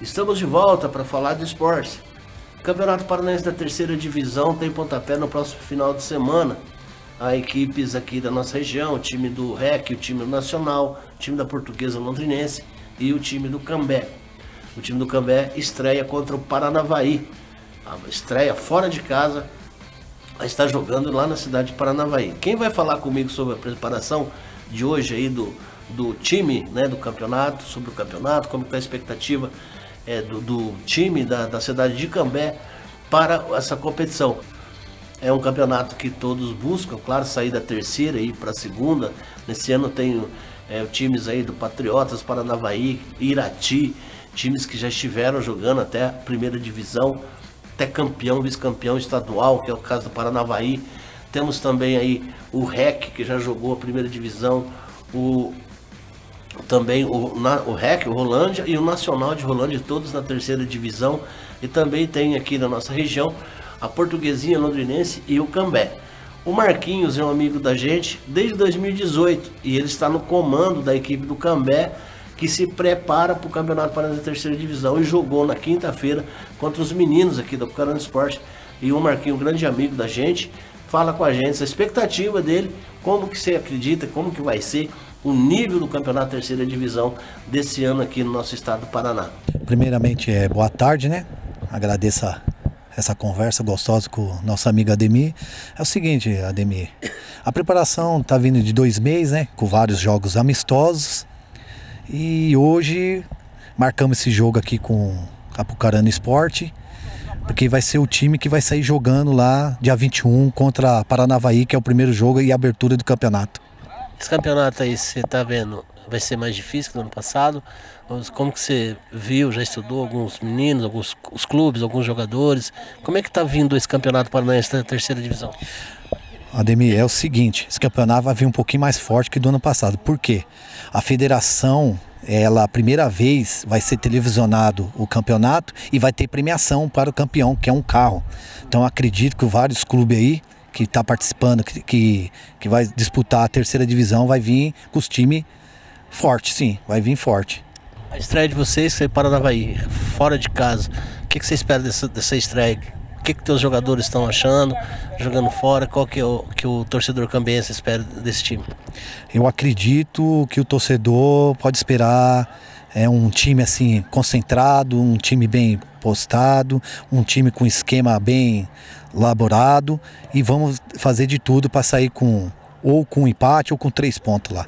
Estamos de volta para falar de esporte. O Campeonato Paranaense da Terceira Divisão tem pontapé no próximo final de semana. Há equipes aqui da nossa região, o time do REC, o time do Nacional, o time da Portuguesa Londrinense e o time do Cambé. O time do Cambé estreia contra o Paranavaí. A estreia fora de casa, está jogando lá na cidade de Paranavaí. Quem vai falar comigo sobre a preparação de hoje aí do, do time, né, do campeonato, sobre o campeonato, como está a expectativa é, do, do, time da, da cidade de Cambé para essa competição. É um campeonato que todos buscam, claro, sair da terceira e ir para a segunda. Nesse ano tem é, times aí do Patriotas, Paranavaí, Irati, times que já estiveram jogando até a primeira divisão, até campeão, vice-campeão estadual, que é o caso do Paranavaí. Temos também aí o REC, que já jogou a primeira divisão, o também o, na, o REC, o Rolândia e o Nacional de Rolândia, todos na terceira divisão. E também tem aqui na nossa região a Portuguesinha Londrinense e o Cambé. O Marquinhos é um amigo da gente desde 2018 e ele está no comando da equipe do Cambé que se prepara para o Campeonato Paranaense da Terceira Divisão e jogou na quinta-feira contra os meninos aqui do Pucarana Esporte. E o Marquinho, um grande amigo da gente, fala com a gente a expectativa dele, como que você acredita, como que vai ser o nível do Campeonato Terceira Divisão desse ano aqui no nosso estado do Paraná. Primeiramente, é, boa tarde, né? Agradeço a, essa conversa gostosa com nosso amigo Ademir. É o seguinte, Ademir, a preparação está vindo de dois meses, né? Com vários jogos amistosos. E hoje marcamos esse jogo aqui com Apucarana Esporte, porque vai ser o time que vai sair jogando lá dia 21 contra Paranavaí, que é o primeiro jogo e abertura do campeonato. Esse campeonato aí, você está vendo, vai ser mais difícil que no ano passado? Como que você viu, já estudou alguns meninos, alguns os clubes, alguns jogadores? Como é que está vindo esse campeonato paranaense da terceira divisão? Ademir, é o seguinte, esse campeonato vai vir um pouquinho mais forte que do ano passado. Por quê? A federação, ela a primeira vez vai ser televisionado o campeonato e vai ter premiação para o campeão, que é um carro. Então acredito que vários clubes aí que está participando, que, que, que, vai disputar a terceira divisão, vai vir com os times forte, sim, vai vir forte. A estreia de vocês foi para Havaí, fora de casa. O que, que você espera dessa, dessa estreia? O que, que teus jogadores estão achando, jogando fora? Qual que é o que o torcedor cambense espera desse time? Eu acredito que o torcedor pode esperar é um time assim concentrado, um time bem postado, um time com esquema bem elaborado e vamos fazer de tudo para sair com ou com empate ou com três pontos lá.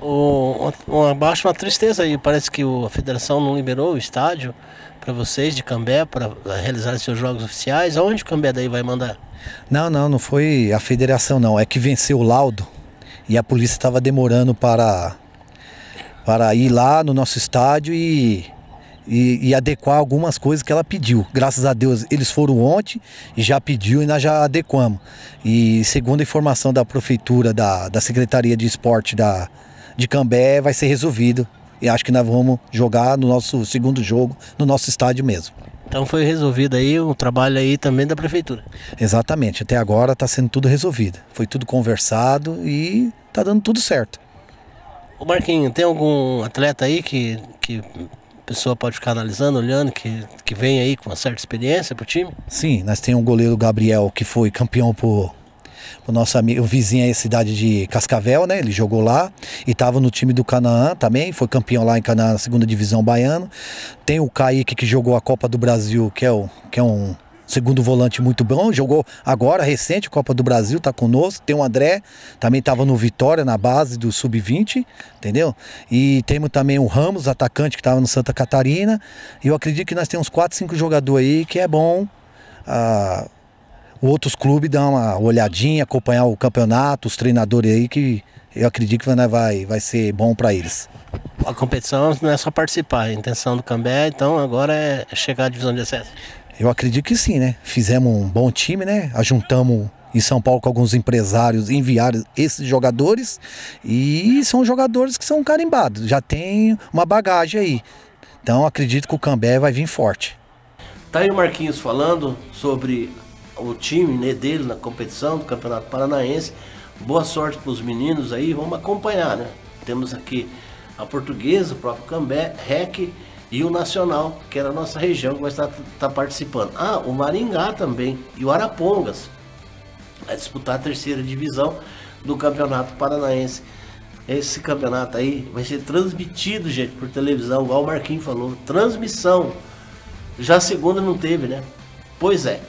O, uma, baixa uma tristeza aí, parece que o, a federação não liberou o estádio para vocês de Cambé para realizar seus jogos oficiais. Aonde o Cambé daí vai mandar? Não, não, não foi a federação não, é que venceu o laudo e a polícia estava demorando para para ir lá no nosso estádio e e, e, adequar algumas coisas que ela pediu. Graças a Deus, eles foram ontem e já pediu e nós já adequamos. E segundo a informação da prefeitura, da, da Secretaria de Esporte da, de Cambé, vai ser resolvido. E acho que nós vamos jogar no nosso segundo jogo, no nosso estádio mesmo. Então foi resolvido aí o trabalho aí também da prefeitura. Exatamente, até agora está sendo tudo resolvido. Foi tudo conversado e está dando tudo certo. O Marquinho, tem algum atleta aí que, que pessoa pode ficar analisando, olhando, que, que vem aí com uma certa experiência para o time? Sim, nós temos o goleiro Gabriel, que foi campeão por o nosso amigo, o vizinho aí, cidade de Cascavel, né? Ele jogou lá e estava no time do Canaã também, foi campeão lá em Canaã, segunda divisão baiano. Tem o Kaique que jogou a Copa do Brasil, que é, o, que é um segundo volante muito bom, jogou agora recente Copa do Brasil, tá conosco. Tem o André, também estava no Vitória na base do sub-20, entendeu? E temos também o Ramos, atacante que estava no Santa Catarina. E eu acredito que nós temos 4, 5 jogadores aí que é bom ah, outros clubes dar uma olhadinha, acompanhar o campeonato, os treinadores aí que eu acredito que vai, vai ser bom para eles. A competição não é só participar, a intenção do Cambé, então agora é chegar à divisão de acesso. Eu acredito que sim, né? Fizemos um bom time, né? Ajuntamos em São Paulo com alguns empresários, enviaram esses jogadores e são jogadores que são carimbados, já tem uma bagagem aí. Então acredito que o Cambé vai vir forte. Tá aí o Marquinhos falando sobre o time né, dele na competição do Campeonato Paranaense. Boa sorte para os meninos aí, vamos acompanhar, né? Temos aqui a portuguesa, o próprio Cambé, REC e o Nacional, que era a nossa região, que vai estar, estar participando. Ah, o Maringá também e o Arapongas vai disputar a terceira divisão do Campeonato Paranaense. Esse campeonato aí vai ser transmitido, gente, por televisão, igual o Marquinhos falou. Transmissão. Já a segunda não teve, né? Pois é,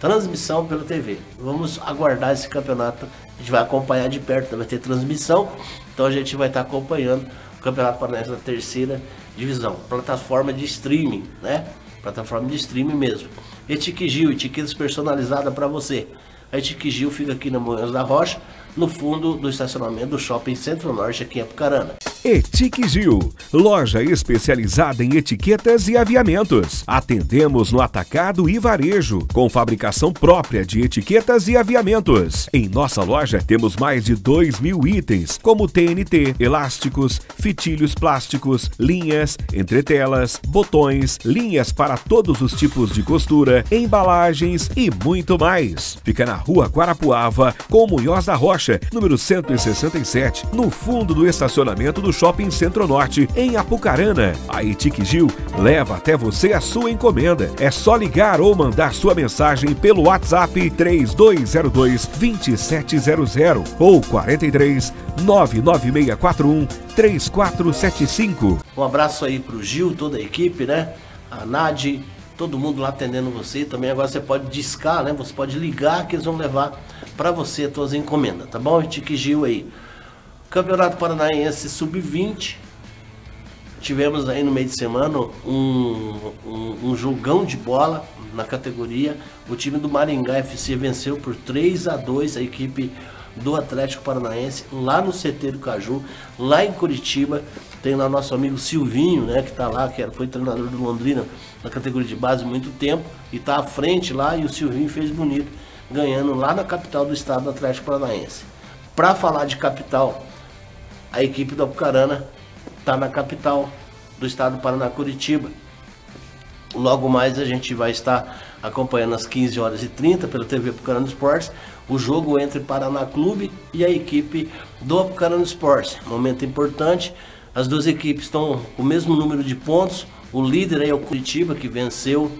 transmissão pela TV. Vamos aguardar esse campeonato. A gente vai acompanhar de perto, vai ter transmissão. Então a gente vai estar acompanhando o Campeonato Paranaense da terceira divisão. Plataforma de streaming, né? Plataforma de streaming mesmo. Etique Gil, etiquetas personalizadas para você. A Etique Gil fica aqui na Moinhos da Rocha no fundo do estacionamento do Shopping Centro-Norte aqui em Apucarana. Etique Gil, loja especializada em etiquetas e aviamentos. Atendemos no atacado e varejo, com fabricação própria de etiquetas e aviamentos. Em nossa loja temos mais de 2 mil itens, como TNT, elásticos, fitilhos plásticos, linhas, entretelas, botões, linhas para todos os tipos de costura, embalagens e muito mais. Fica na rua Guarapuava, com Munhoz da Rocha número 167, no fundo do estacionamento do Shopping Centro-Norte, em Apucarana. A Etique Gil leva até você a sua encomenda. É só ligar ou mandar sua mensagem pelo WhatsApp 3202 2700 ou 43 99641 3475. Um abraço aí pro Gil, toda a equipe, né? A Nadi, todo mundo lá atendendo você. Também agora você pode discar, né? Você pode ligar que eles vão levar para você as suas encomendas, tá bom? Tique Gil aí. Campeonato Paranaense Sub-20. Tivemos aí no meio de semana um, um, um jogão de bola na categoria. O time do Maringá FC venceu por 3 a 2 a equipe do Atlético Paranaense lá no CT do Caju, lá em Curitiba. Tem lá nosso amigo Silvinho, né, que está lá, que foi treinador do Londrina na categoria de base há muito tempo e está à frente lá e o Silvinho fez bonito ganhando lá na capital do estado do Atlético Paranaense. Para falar de capital, a equipe do Apucarana está na capital do estado do Paraná, Curitiba. Logo mais a gente vai estar acompanhando às 15 horas e 30 pela TV Apucarana Esportes o jogo entre Paraná Clube e a equipe do Apucarana Esportes. Momento importante, as duas equipes estão com o mesmo número de pontos. O líder é o Curitiba que venceu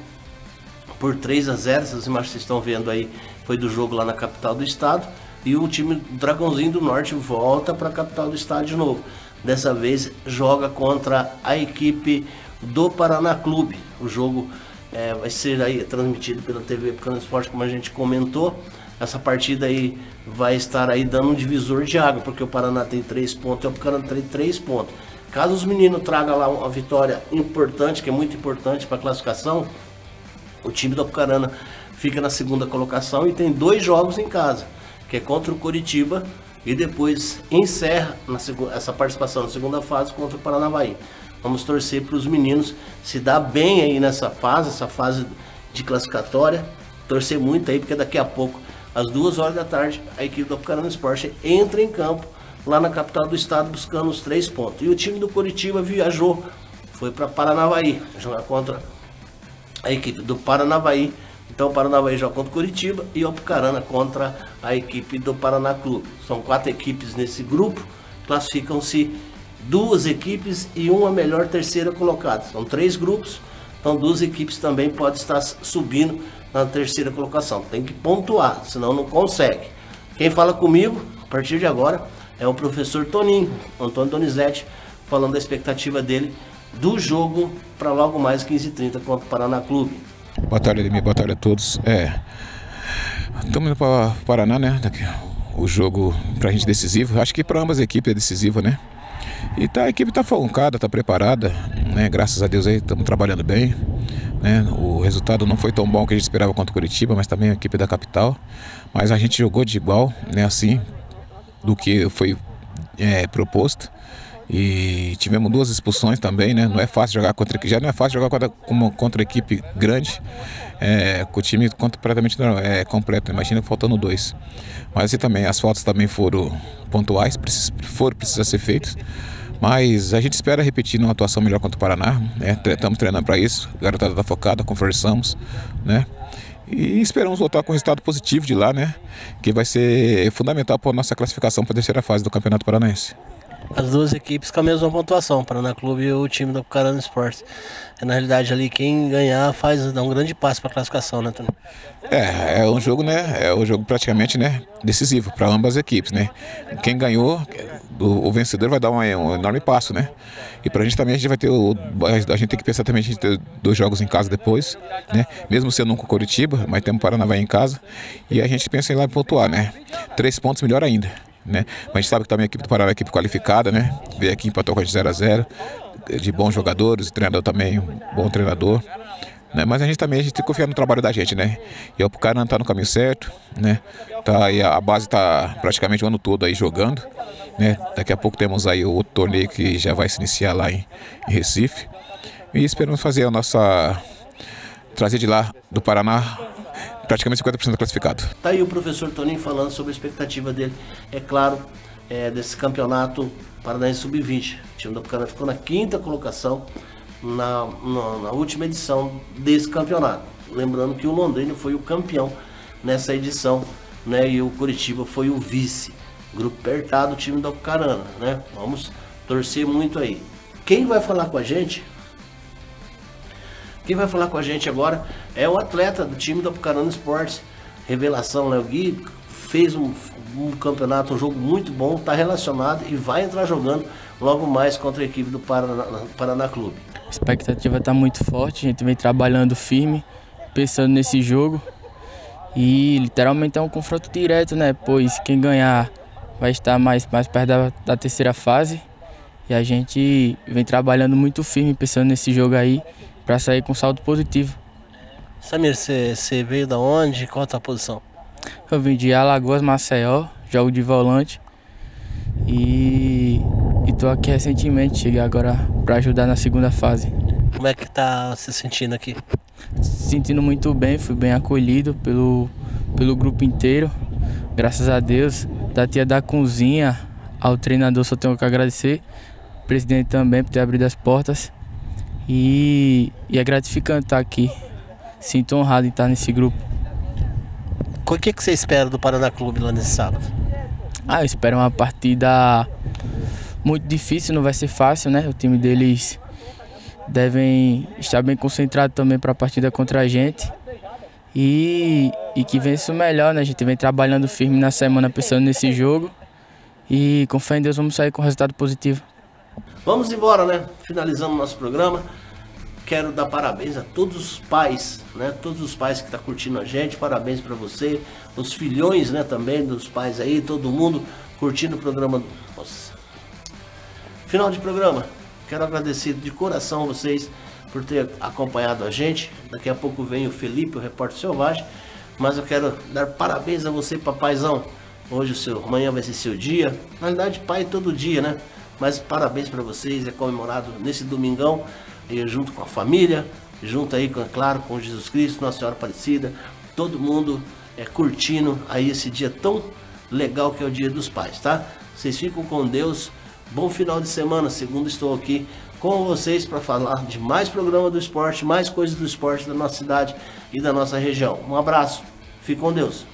por 3 a 0. Essas imagens que vocês estão vendo aí foi do jogo lá na capital do estado. E o time Dragãozinho do Norte volta para a capital do estado de novo. Dessa vez joga contra a equipe do Paraná Clube. O jogo é, vai ser aí transmitido pela TV Picano Esporte, como a gente comentou. Essa partida aí vai estar aí dando um divisor de água, porque o Paraná tem 3 pontos e o Picano tem 3 pontos. Caso os meninos tragam lá uma vitória importante, que é muito importante para a classificação, o time do Apucarana fica na segunda colocação e tem dois jogos em casa, que é contra o Coritiba e depois encerra essa participação na segunda fase contra o Paranavaí. Vamos torcer para os meninos se dar bem aí nessa fase, essa fase de classificatória. Torcer muito aí, porque daqui a pouco, às duas horas da tarde, a equipe do Apucarana Esporte entra em campo lá na capital do estado buscando os três pontos. E o time do Coritiba viajou, foi para Paranavaí, jogar contra a equipe do Paranavaí então o Paranavaí joga contra o Curitiba e o Apucarana contra a equipe do Paraná Clube. São quatro equipes nesse grupo, classificam-se duas equipes e uma melhor terceira colocada. São três grupos, então duas equipes também podem estar subindo na terceira colocação. Tem que pontuar, senão não consegue. Quem fala comigo, a partir de agora, é o professor Toninho, Antônio Donizete, falando da expectativa dele do jogo para logo mais 15h30 contra o Paraná Clube. Boa tarde, Ademir. Boa tarde a todos. É, estamos indo para Paraná, né? O jogo para a gente decisivo. Acho que para ambas as equipes é decisivo, né? E tá, a equipe está focada, está preparada, né? Graças a Deus aí estamos trabalhando bem. Né? O resultado não foi tão bom que a gente esperava contra o Curitiba, mas também a equipe da capital. Mas a gente jogou de igual, né? Assim, do que foi é, proposto. E tivemos duas expulsões também, né? Não é fácil jogar contra já não é fácil jogar contra, contra equipe grande, é, com o time completamente é, completo. Imagina faltando dois. Mas e também as faltas também foram pontuais, precis, foram precisar ser feitas. Mas a gente espera repetir uma atuação melhor contra o Paraná. Né? Estamos treinando para isso. A garotada está focada, conversamos, né? E esperamos voltar com um resultado positivo de lá, né? Que vai ser fundamental para a nossa classificação para a terceira fase do Campeonato Paranaense. As duas equipes com a mesma pontuação, Paraná Clube e o time do Carana Esportes. É, na realidade ali quem ganhar faz dá um grande passo para a classificação, né, Tony? É, é um jogo, né? É um jogo praticamente, né, decisivo para ambas as equipes, né? Quem ganhou, o, o vencedor vai dar um, um, enorme passo, né? E para a gente também a gente vai ter o, a gente tem que pensar também a gente ter dois jogos em casa depois, né? Mesmo sendo um com Curitiba, mas temos Paranavaí em casa e a gente pensa em lá pontuar, né? Três pontos melhor ainda. Né? Mas a gente sabe que também a equipe do Paraná é uma equipe qualificada, né? Veio aqui empatou com a gente 0 a 0 de bons jogadores, o treinador também, um bom treinador. Né? Mas a gente também a gente confiar no trabalho da gente, né? E o cara não está no caminho certo, né? Tá, e a base está praticamente o ano todo aí jogando. Né? Daqui a pouco temos aí o torneio que já vai se iniciar lá em, em Recife. E esperamos fazer a nossa. trazer de lá do Paraná praticamente 50% classificado. Tá aí o professor Toninho falando sobre a expectativa dele, é claro, é, desse campeonato Paranaense Sub-20. O time do Apucarana ficou na quinta colocação na, na, na, última edição desse campeonato. Lembrando que o Londrina foi o campeão nessa edição, né? E o Curitiba foi o vice. Grupo apertado, time do Apucarana, né? Vamos torcer muito aí. Quem vai falar com a gente? Quem vai falar com a gente agora é o atleta do time do Apucarana Esportes, revelação Léo Gui, fez um, um campeonato, um jogo muito bom, está relacionado e vai entrar jogando logo mais contra a equipe do Paraná, Paraná Clube. A expectativa está muito forte, a gente vem trabalhando firme, pensando nesse jogo. E literalmente é um confronto direto, né? Pois quem ganhar vai estar mais, mais perto da, da terceira fase. E a gente vem trabalhando muito firme, pensando nesse jogo aí, para sair com saldo positivo. Samir, você veio da onde? Qual a tua posição? Eu vim de Alagoas, Maceió, jogo de volante. E estou aqui recentemente, cheguei agora para ajudar na segunda fase. Como é que tá se sentindo aqui? Se sentindo muito bem, fui bem acolhido pelo, pelo grupo inteiro. Graças a Deus, da tia da cozinha ao treinador só tenho que agradecer. Presidente também por ter abrido as portas. E, e é gratificante estar aqui. Sinto honrado em estar nesse grupo. O que, que você espera do Paraná Clube lá nesse sábado? Ah, eu espero uma partida muito difícil, não vai ser fácil, né? O time deles devem estar bem concentrado também para a partida contra a gente. E, e que vença o melhor, né? A gente vem trabalhando firme na semana pensando nesse jogo. E com fé em Deus vamos sair com resultado positivo. Vamos embora, né? Finalizando nosso programa quero dar parabéns a todos os pais, né? Todos os pais que estão tá curtindo a gente, parabéns para você, os filhões, né? Também dos pais aí, todo mundo curtindo o programa. Nossa. Final de programa. Quero agradecer de coração vocês por ter acompanhado a gente. Daqui a pouco vem o Felipe, o repórter selvagem. Mas eu quero dar parabéns a você, papaizão. Hoje o seu, amanhã vai ser seu dia. Na verdade, pai todo dia, né? Mas parabéns para vocês, é comemorado nesse domingão junto com a família, junto aí, claro, com Jesus Cristo, Nossa Senhora Aparecida, todo mundo é, curtindo aí esse dia tão legal que é o Dia dos Pais, tá? Vocês ficam com Deus. Bom final de semana, segundo estou aqui com vocês para falar de mais programa do esporte, mais coisas do esporte da nossa cidade e da nossa região. Um abraço, fique com Deus.